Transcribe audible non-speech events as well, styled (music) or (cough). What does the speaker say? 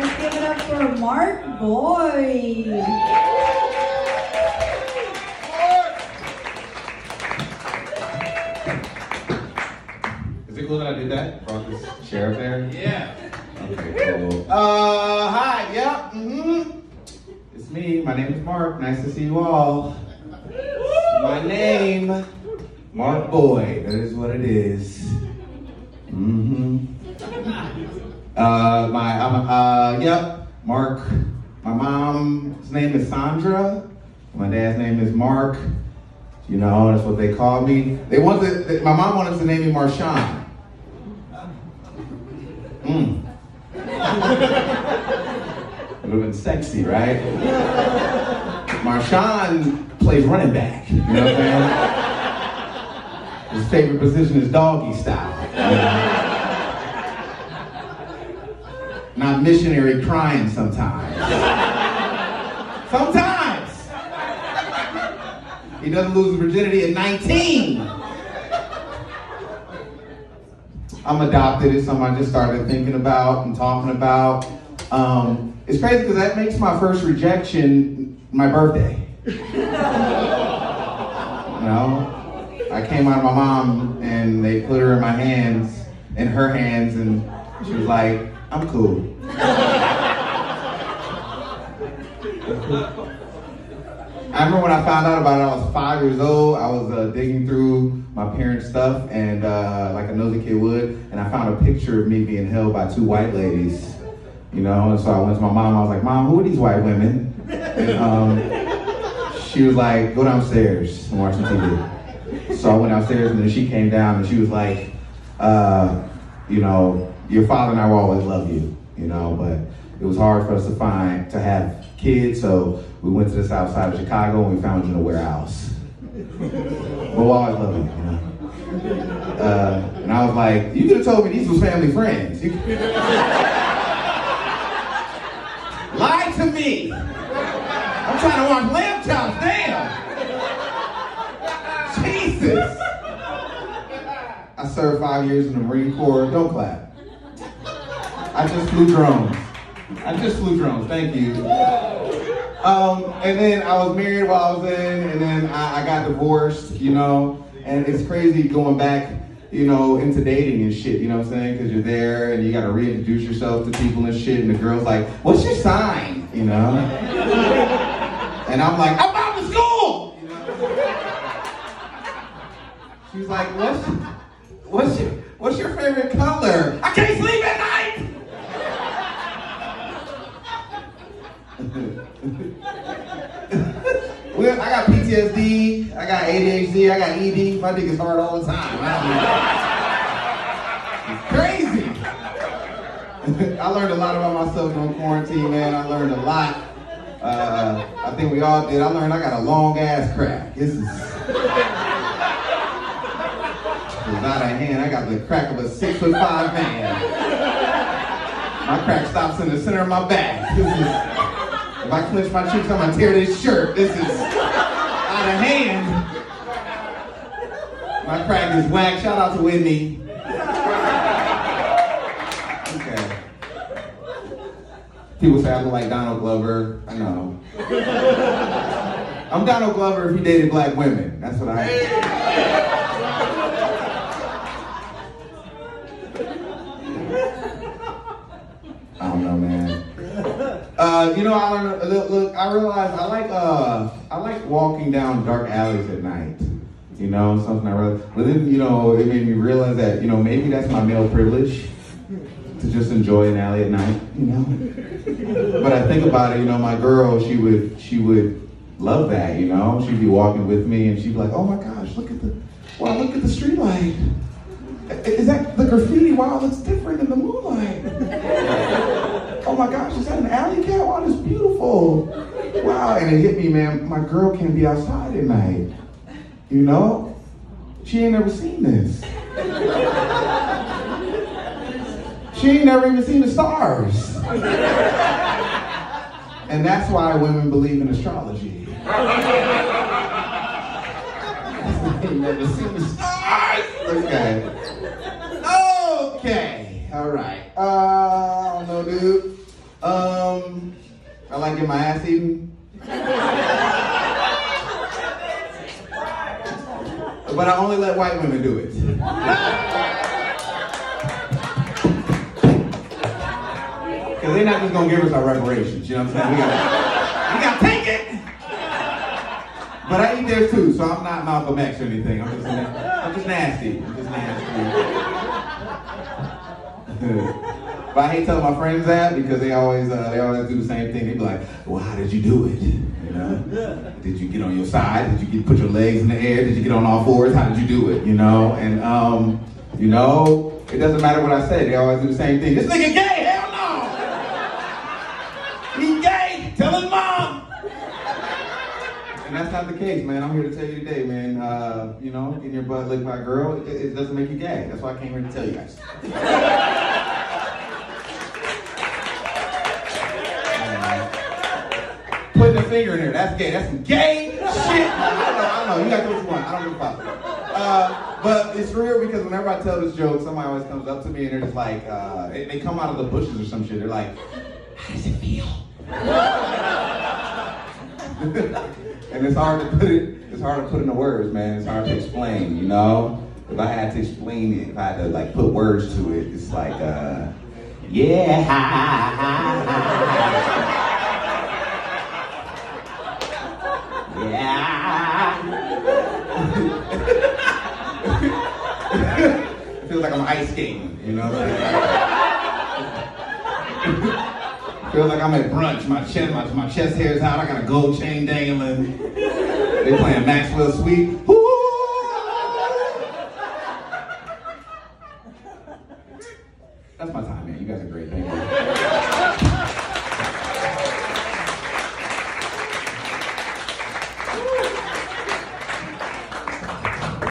Let's give it up for Mark Boyd. Is it cool that I did that? Brought this chair up there? Yeah. Okay, cool. Uh, hi, yep, mm-hmm. It's me, my name is Mark, nice to see you all. My name, Mark Boyd, that is what it is. Mm-hmm. Uh, my, I'm, uh, yep, Mark. My mom's name is Sandra. My dad's name is Mark. You know, that's what they call me. They wanted, they, my mom wanted to name me Marshawn. Mm. It would have been sexy, right? Marshawn plays running back. You know what I'm saying? His favorite position is doggy style. you know? Not missionary crying sometimes. Sometimes. He doesn't lose his virginity at 19. I'm adopted. It's something I just started thinking about and talking about. Um, it's crazy because that makes my first rejection my birthday. you know, I came out of my mom and they put her in my hands, in her hands, and she was like, "I'm cool." I remember when I found out about it, I was five years old. I was uh, digging through my parents' stuff, and uh, like a nosy kid would, and I found a picture of me being held by two white ladies. You know, and so I went to my mom. I was like, "Mom, who are these white women?" And um, she was like, "Go downstairs and watch some TV." So I went downstairs, and then she came down, and she was like, uh, "You know, your father and I will always love you. You know, but it was hard for us to find to have kids, so we went to the south side of Chicago and we found you in a warehouse. we'll always love you, you know. Uh, and I was like, you could have told me these was family friends. You (laughs) Lie to me. I'm trying to watch Lamb Chops. Damn. Jesus. I served five years in the Marine Corps. Don't clap. I just flew drones. I just flew drones. Thank you. Um, and then I was married while I was in, and then I, I got divorced, you know. And it's crazy going back, you know, into dating and shit, you know what I'm saying? Because you're there and you got to reintroduce yourself to people and shit. And the girl's like, What's your sign? You know? And I'm like, I'm out of school! You know? She's like, What's, what's, your, what's your favorite color? I can't sleep at night! Well, I got PTSD, I got ADHD, I got ED. My dick is hard all the time. It's crazy. (laughs) I learned a lot about myself during quarantine, man. I learned a lot. Uh, I think we all did. I learned I got a long ass crack. This is. Out of hand. I got the crack of a six foot five man. My crack stops in the center of my back. This is. If I clench my cheeks, I'm gonna tear this shirt. This is out of hand. My crack is whack. Shout out to Whitney. Okay. People say I look like Donald Glover. I know. I'm Donald Glover if he dated black women. That's what I don't know, man. Uh, you know, I learned. Look, look, I realized I like. Uh, I like walking down dark alleys at night. You know, something I really. But then, you know, it made me realize that you know maybe that's my male privilege to just enjoy an alley at night. You know. But I think about it. You know, my girl, she would, she would love that. You know, she'd be walking with me, and she'd be like, "Oh my gosh, look at the, wow, look at the street light." Is that the graffiti? Wow, that's different in the moonlight. My gosh, is that an alley cat? Wow, that's beautiful. Wow, and it hit me, man. My girl can't be outside at night. You know? She ain't never seen this. She ain't never even seen the stars. And that's why women believe in astrology. (laughs) ain't never seen the stars. Okay. Okay. All right. Uh, I don't know, dude. Um, I like but I only let white women do it. Because they're not just gonna give us our reparations, you know what I'm saying? We gotta, we gotta take it! But I eat there too, so I'm not Malcolm X or anything. I'm just, I'm just nasty. I'm just nasty. (laughs) but I hate telling my friends that because they always uh, they always do the same thing. They be like, "Well, how did you do it? You know, did you get on your side? Did you get put your legs in the air? Did you get on all fours? How did you do it? You know?" And um, you know, it doesn't matter what I say. They always do the same thing. This nigga gay? Hell no! He gay? Tell his mom. And that's not the case, man. I'm here to tell you today, man. Uh, you know, getting your butt licked by a girl, it, it doesn't make you gay. That's why I came here to tell you guys. (laughs) Putting a finger in there, that's gay. That's some gay shit. I know, I know. You guys do what you want. I don't give a fuck. Uh, but it's real because whenever I tell this joke, somebody always comes up to me and they're just like, uh, they, they come out of the bushes or some shit. They're like, how does it feel? (laughs) and it's hard to put it, it's hard to put into words, man. It's hard to explain, you know? If I had to explain it, if I had to like put words to it, it's like, uh, yeah. like I'm ice skating, you know? (laughs) Feels like I'm at brunch, my chest, my, my chest hair is out, I got a gold chain dangling. They playing Maxwell Sweet. That's my time, man. You guys are great. Thank you.